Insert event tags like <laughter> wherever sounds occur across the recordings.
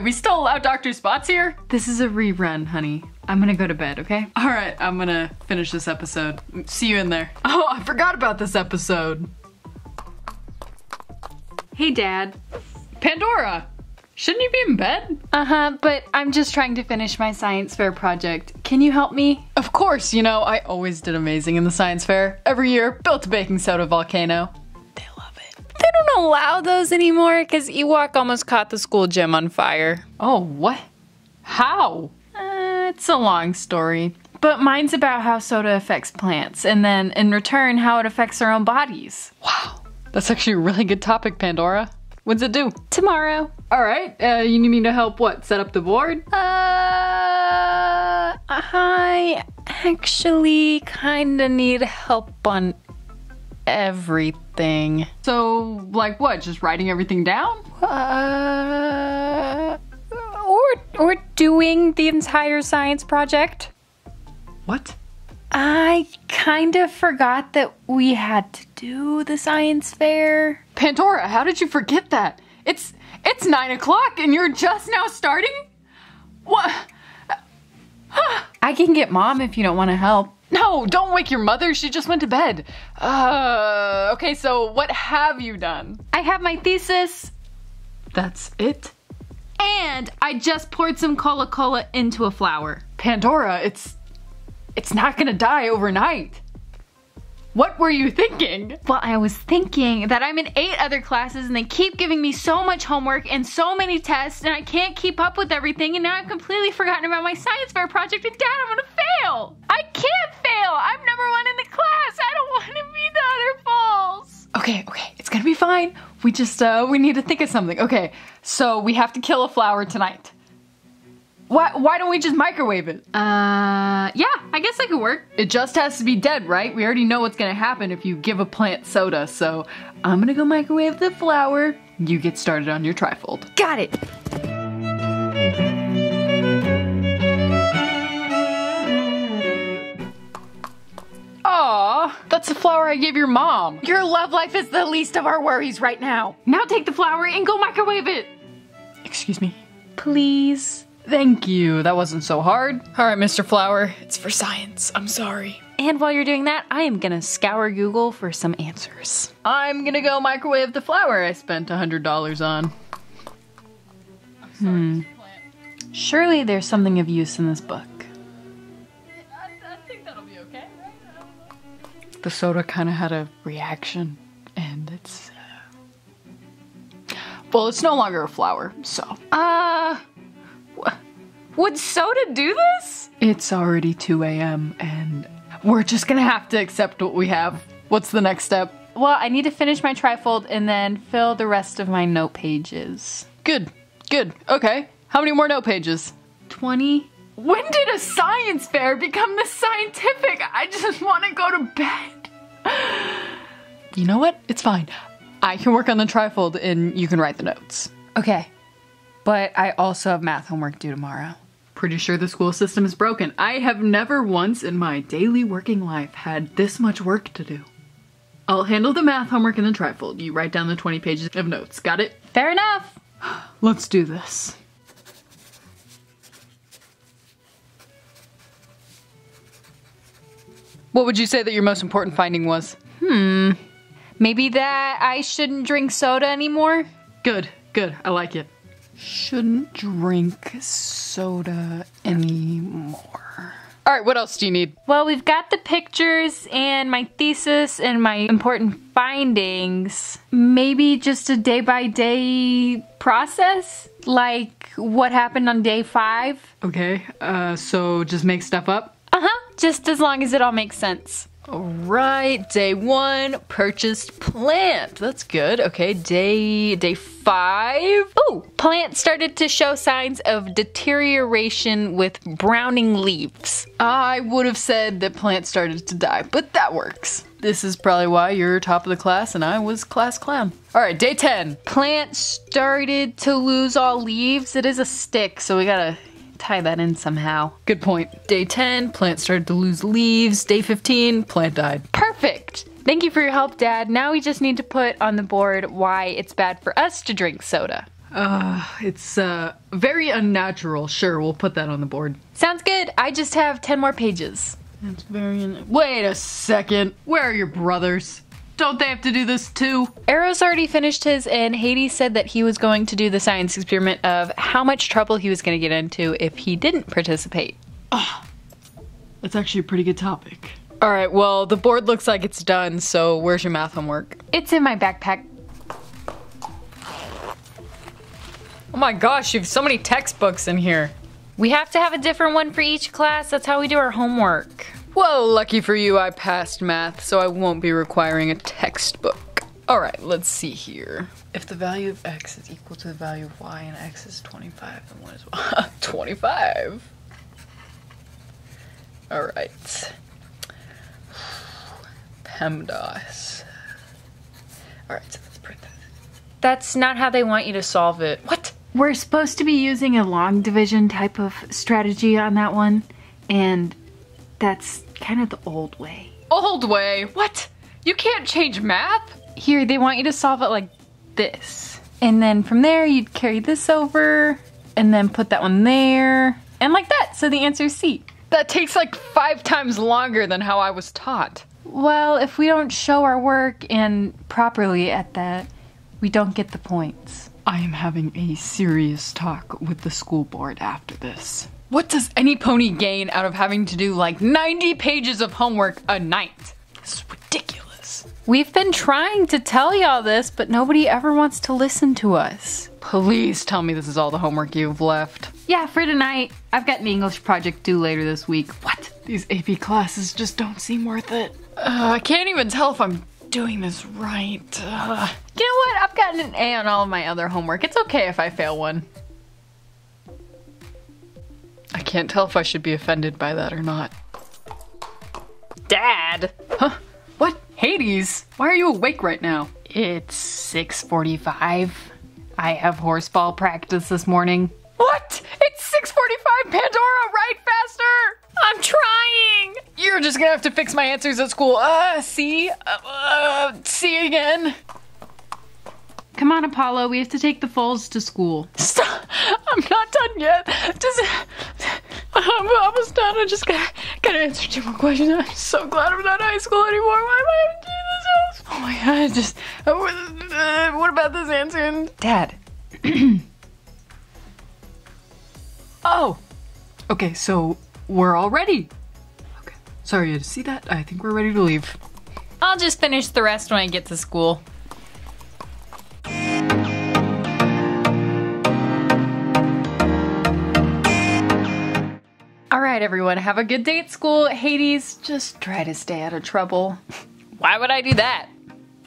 Wait, we still allow Dr. Spots here? This is a rerun, honey. I'm gonna go to bed, okay? Alright, I'm gonna finish this episode. See you in there. <laughs> Oh, I forgot about this episode. Hey, Dad. Pandora! Shouldn't you be in bed? Uh huh, but I'm just trying to finish my science fair project. Can you help me? Of course, you know, I always did amazing in the science fair. Every year, built a baking soda volcano. Allow those anymore because Ewok almost caught the school gym on fire. Oh, what? How? Uh, it's a long story. But mine's about how soda affects plants, and then in return, how it affects our own bodies. Wow. That's actually a really good topic, Pandora. What's it do? Tomorrow. Alright, uh, you need me to help what? Set up the board? Uh, I actually kinda need help on everything. So, like what? Just writing everything down? Uh, or, or doing the entire science project. What? I kind of forgot that we had to do the science fair. Pandora, how did you forget that? It's it's nine o'clock and you're just now starting? What? I can get mom if you don't want to help. No, don't wake your mother. She just went to bed. Uh, okay, so what have you done? I have my thesis, That's it? and I just poured some Coca Cola into a flower. Pandora, it's it's not gonna die overnight. What were you thinking? Well, I was thinking that I'm in eight other classes and they keep giving me so much homework and so many tests and I can't keep up with everything and now I've completely forgotten about my science fair project and dad, I'm gonna fail! I can't fail! I'm number one in the class! I don't want to be the other falls! Okay, okay, it's gonna be fine. We just uh we need to think of something. Okay, so we have to kill a flower tonight. Why why don't we just microwave it? Uh, yeah, I guess that could work. It just has to be dead, right? We already know what's gonna happen if you give a plant soda, so I'm gonna go microwave the flower. You get started on your trifold. Got it! Aw, that's the flower I gave your mom. Your love life is the least of our worries right now. Now take the flower and go microwave it! Excuse me. Please. Thank you. That wasn't so hard. All right, Mr. Flower. It's for science. I'm sorry. And while you're doing that, I am gonna scour Google for some answers. I'm gonna go microwave the flower I spent a $100 on. Hmm. Surely there's something of use in this book. I, think that'll be okay, The soda kind of had a reaction, and it's. Uh... Well, it's no longer a flower, so. Uh, wh- would soda do this? It's already 2 a.m., and we're just gonna have to accept what we have. What's the next step? Well, I need to finish my trifold and then fill the rest of my note pages. Good, good, okay. How many more note pages? 20? When did a science fair become this scientific? I just want to go to bed. You know what? It's fine. I can work on the trifold and you can write the notes. Okay. But I also have math homework due tomorrow. Pretty sure the school system is broken. I have never once in my daily working life had this much work to do. I'll handle the math homework in the trifold. You write down the 20 pages of notes. Got it? Fair enough. <gasps> Let's do this. What would you say that your most important finding was? Hmm. Maybe that I shouldn't drink soda anymore? Good, good. I like it. Shouldn't drink soda anymore. All right, what else do you need? Well, we've got the pictures and my thesis and my important findings. Maybe just a day by day process? Like what happened on day five? Okay, uh, so just make stuff up? Uh huh, just as long as it all makes sense. All right, day one, purchased plant. That's good. Okay, day day five. Ooh, plant started to show signs of deterioration with browning leaves. I would have said that plant started to die, but that works. This is probably why you're top of the class and I was class clown. All right, day 10. Plant started to lose all leaves. It is a stick, so we gotta tie that in somehow. Good point. Day 10, plant started to lose leaves. Day 15, plant died. Perfect! Thank you for your help, Dad. Now we just need to put on the board why it's bad for us to drink soda. Uh, it's, uh, very unnatural. Sure, we'll put that on the board. Sounds good. I just have 10 more pages. That's very. Wait a second. Where are your brothers? Don't they have to do this too? Arrow's already finished his, and Hades said that he was going to do the science experiment of how much trouble he was going to get into if he didn't participate. That's actually a pretty good topic. All right, well, the board looks like it's done, so where's your math homework? It's in my backpack. Oh my gosh, you have so many textbooks in here. We have to have a different one for each class. That's how we do our homework. Well, lucky for you, I passed math, so I won't be requiring a textbook. All right, let's see here. If the value of x is equal to the value of y and x is 25, then what is y? <laughs> 25. All right. PEMDAS. All right, so let's print that. That's not how they want you to solve it. What? We're supposed to be using a long division type of strategy on that one, and that's kind of the old way. Old way? What? You can't change math? Here, they want you to solve it like this. And then from there, you'd carry this over, and then put that one there, and like that. So the answer is C. That takes like five times longer than how I was taught. Well, if we don't show our work and properly at that, we don't get the points. I am having a serious talk with the school board after this. What does any pony gain out of having to do like 90 pages of homework a night? This is ridiculous. We've been trying to tell y'all this, but nobody ever wants to listen to us. Please tell me this is all the homework you've left. Yeah, for tonight, I've got an English project due later this week. What? These AP classes just don't seem worth it. Uh, I can't even tell if I'm doing this right. Uh, You know what? I've gotten an A on all of my other homework. It's okay if I fail one. I can't tell if I should be offended by that or not. Dad! Huh? What? Hades? Why are you awake right now? It's 6:45. I have horseball practice this morning. What? It's 6:45, Pandora. Write faster. I'm trying! You're just gonna have to fix my answers at school. Uh, see, uh, uh see again. Come on, Apollo, we have to take the foals to school. Stop. I'm not done yet. Just, I'm almost done. I just gotta, gotta answer two more questions. I'm so glad I'm not in high school anymore. Why am I in this? Oh my god! I Just, uh, what about this answer? Dad. <clears throat> oh, okay. So we're all ready. Okay. Sorry, to see that. I think we're ready to leave. I'll just finish the rest when I get to school. Right, everyone, have a good day at school. Hades, just try to stay out of trouble. Why would I do that?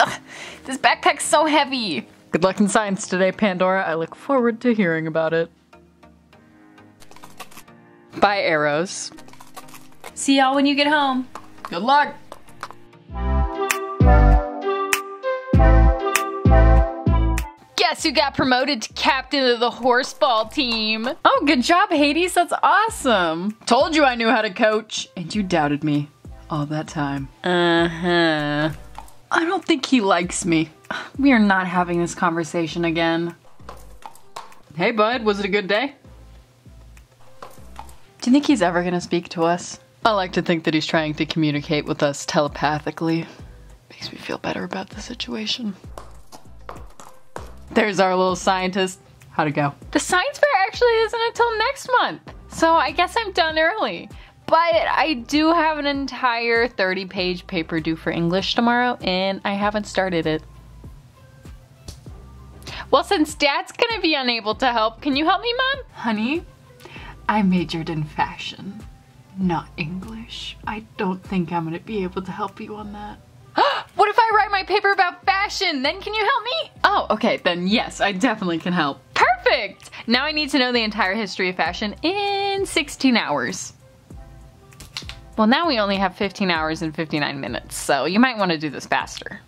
Ugh, this backpack's so heavy. Good luck in science today, Pandora. I look forward to hearing about it. Bye, arrows. See y'all when you get home. Good luck. Guess who got promoted to captain of the horseball team? Oh, good job, Hades. That's awesome. Told you I knew how to coach, and you doubted me all that time. Uh huh. I don't think he likes me. We are not having this conversation again. Hey, bud, was it a good day? Do you think he's ever gonna speak to us? I like to think that he's trying to communicate with us telepathically. Makes me feel better about the situation. There's our little scientist. How'd it go? The science fair actually isn't until next month, so I guess I'm done early. But I do have an entire 30 page paper due for English tomorrow, and I haven't started it. Well, since Dad's gonna be unable to help, can you help me, Mom? Honey, I majored in fashion, not English. I don't think I'm gonna be able to help you on that. I write my paper about fashion? Then can you help me? Oh, okay, then yes, I definitely can help. Perfect! Now I need to know the entire history of fashion in 16 hours. Well, now we only have 15 hours and 59 minutes, so you might want to do this faster.